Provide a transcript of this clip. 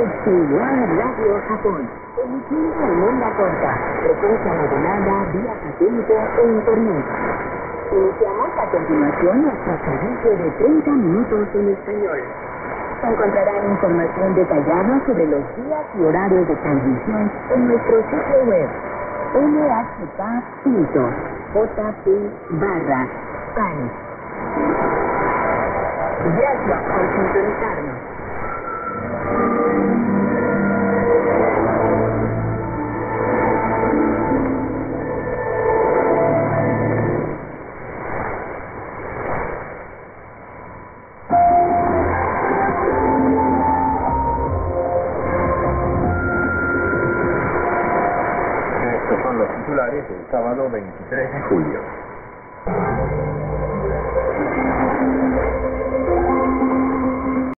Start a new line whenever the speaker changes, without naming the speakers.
Taiwan Radio Japón, emitiendo en onda corta, frecuencia modulada, vía satélite e internet. Iniciamos a continuación nuestro servicio de 30 minutos en español. Encontrarán información detallada sobre los días y horarios de transmisión en nuestro sitio web nhk.jp barra. Gracias por sintonizarnos.
Estos son los titulares del sábado 23 de julio.